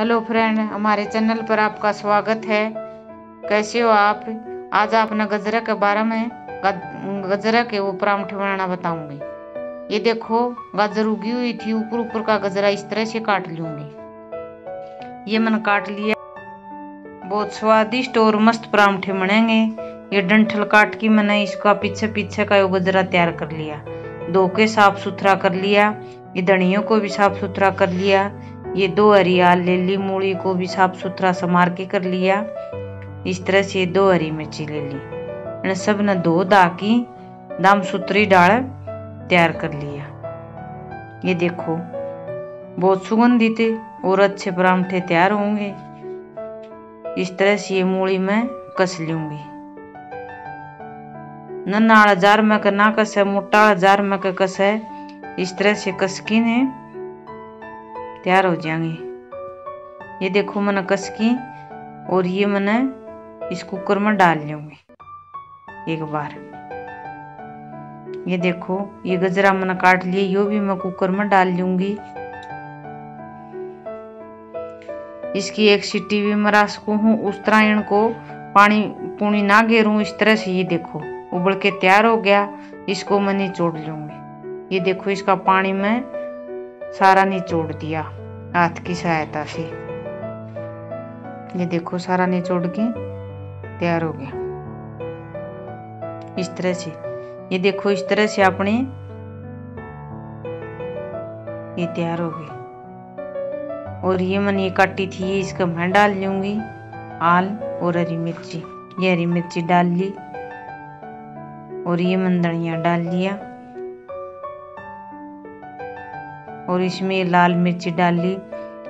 Hello friend, हमारे channel पर आपका स्वागत है। कैसे हो आप? आज आपने गजरा के बारे में गजरा के वो परामठे बनाना बताऊँगी। ये देखो, गाजर उगी हुई थी, ऊपर ऊपर का गजरा इस तरह से काट लूँगी। ये मैंने काट लिया। बहुत स्वादिष्ट और मस्त परामठे बनेंगे। ये डंठल काट के मैंने इसका पीछे पीछे का गजरा तैयार कर लिया। दो के साफ़ सुथरा कर लिया। ये धनियों को भी साफ़ सुथरा कर लिया। ये दो हरियाल ले ली, मूली को भी साफ़ सुथरा समार के कर लिया। इस तरह से दो हरी मिर्ची ले ली। सबने दो दा की दाम सुतरी डाल तैयार कर लिया। ये देखो, बहुत सुगंधित और अच्छे परांठे तैयार होंगे। इस तरह से ये मूली मैं कस लूँगी। नन्ना जार में का ना कस है, मोटा जार में कस है। इस तरह से कसकी ने तैयार हो जाएँगे। ये देखो मैंने कस की और ये मैंने इस कुकर में डाल लूँगी एक बार। ये देखो, ये गजरा मैंने काट लिया यो भी मैं कुकर में डाल लूँगी। इसकी एक सीटी भी मरा सकू हूँ, उस तरह इनको पानी पूनी ना घेरू, इस तरह से ये देखो, उबल के तैयार हो गया, इसको मैं निचोड़ लूँगी। ये देखो, इसका पानी में सारा निचोड़ दिया, हाथ की सहायता से। ये देखो, सारा निचोड़ के तैयार हो गया। इस तरह से, ये देखो, इस तरह से अपने ये तैयार हो गई और ये मैंने ये काटी थी इसका मैं डाल लूँगी, आल और हरी मिर्ची। ये हरी मिर्ची डाल ली और ये मंदड़िया डाल लिया। और इसमें लाल मिर्ची डाल ली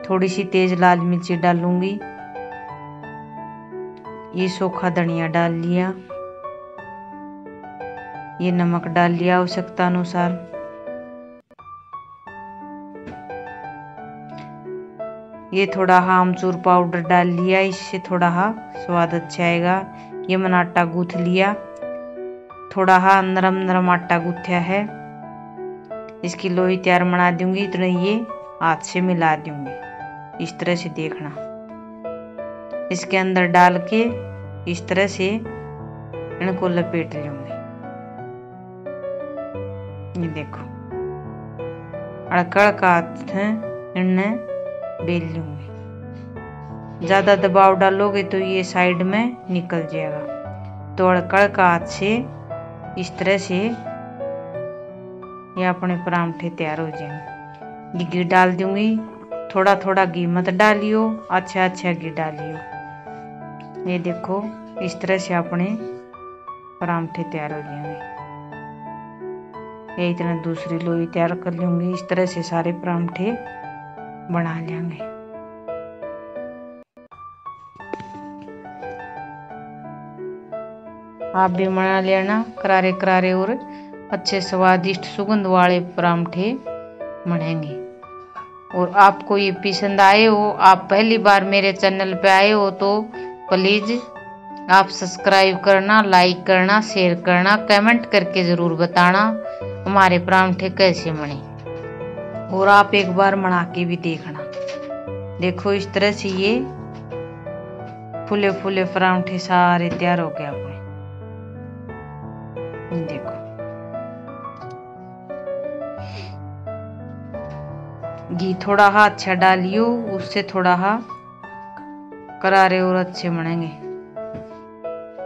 थोड़ी सी तेज लाल मिर्ची डालूँगी। ये सूखा धनिया डाल लिया। ये नमक डाल लिया आवश्यकता अनुसार ये थोड़ा हा अमचूर पाउडर डाल लिया, इससे थोड़ा हा स्वाद अच्छा आएगा। ये मैंने आटा गूथ लिया। थोड़ा हा नरम नरम आटा गूथया है। इसकी लोई तैयार बना दूँगी तो ये हाथ से मिला दूँगी। इस तरह से देखना। इसके अंदर डाल के इस तरह से इनको लपेट लूँगी। ये देखो। अड़कड़ का हाथ इन्हें बेल लूँगी। ज़्यादा दबाव डालोगे तो ये साइड में निकल जाएगा। तो अड़कड़ का हाथ से इस तरह से ये अपने परांठे तैयार हो जाएँगे घी डाल दूँगी। थोड़ा थोड़ा घी मत डालियो। अच्छा अच्छा घी डालियो। ये देखो, इस तरह से अपने परांठे तैयार हो जाएँगे। ये इतना दूसरी लोई तैयार कर लूँगी। इस तरह से सारे परांठे बना लेंगे। आप भी बना लेना। करारे करारे और अच्छे स्वादिष्ट सुगंध वाले परांठे बनेंगे और आपको ये पसंद आए हो, आप पहली बार मेरे चैनल पे आए हो तो प्लीज़ आप सब्सक्राइब करना, लाइक करना, शेयर करना, कमेंट करके ज़रूर बताना हमारे परांठे कैसे बने और आप एक बार बना के भी देखना। देखो इस तरह से ये फूले फूले परांठे सारे तैयार हो गए अपने। देखो। घी थोड़ा हा अच्छा डालियो उससे थोड़ा हा करारे और अच्छे बनेंगे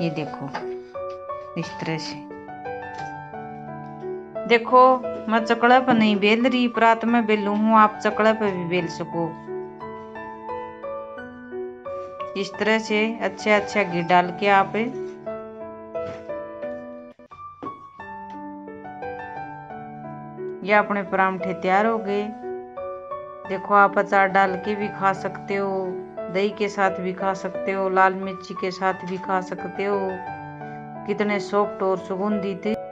ये देखो, इस तरह से। देखो, मैं चकड़े पर नहीं बेल रही, प्रात में बेलू हूँ, आप चकड़े पर भी बेल सको। इस तरह से अच्छे अच्छा घी डाल के आप ये अपने परांठे तैयार हो गए। देखो, आप अचार डाल के भी खा सकते हो, दही के साथ भी खा सकते हो, लाल मिर्ची के साथ भी खा सकते हो। कितने सॉफ्ट और सुगंधित